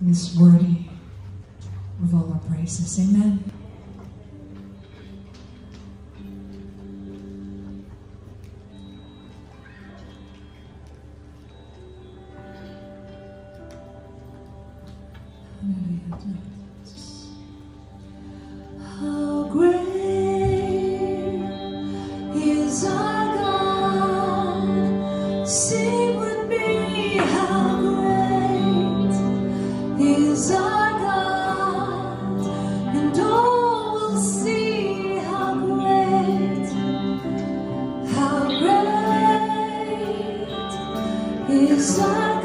He is worthy of all our praises. Amen. See It's time.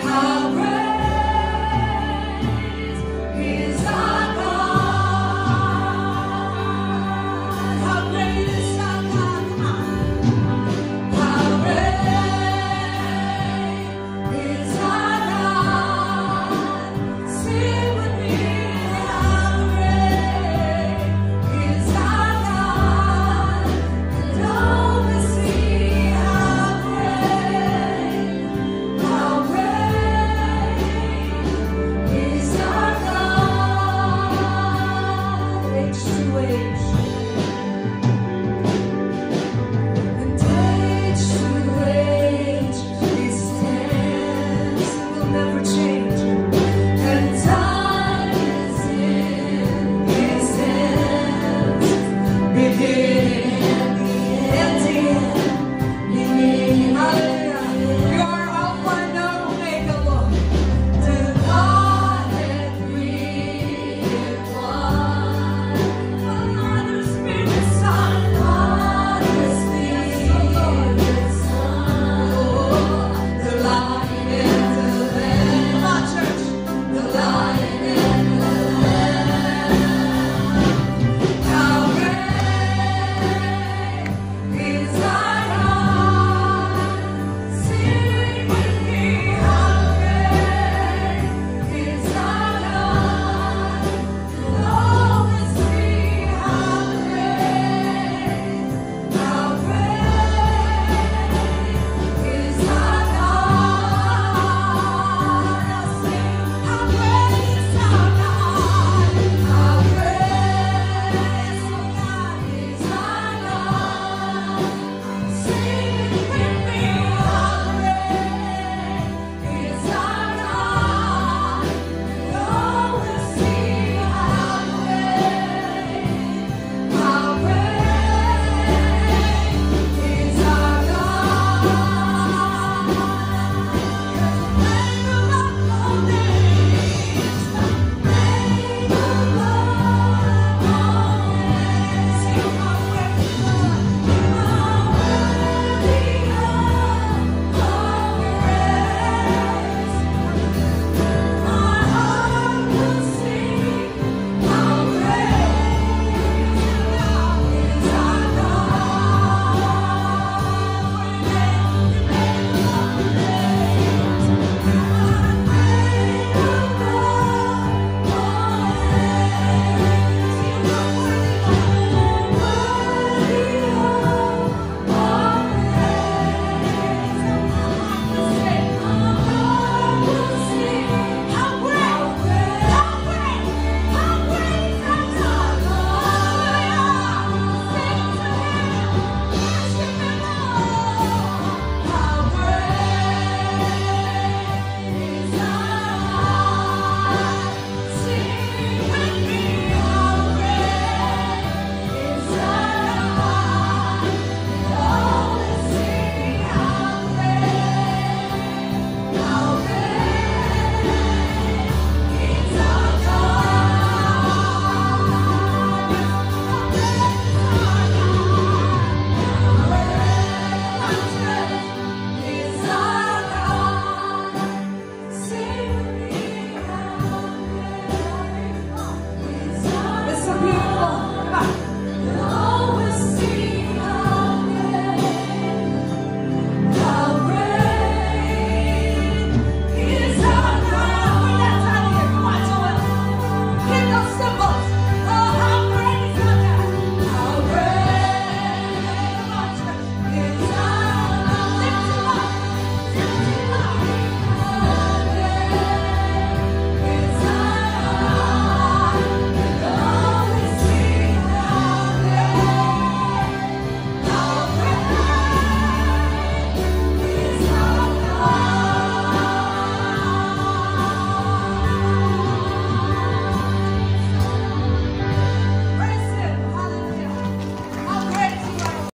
How